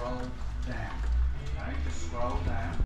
Roll down.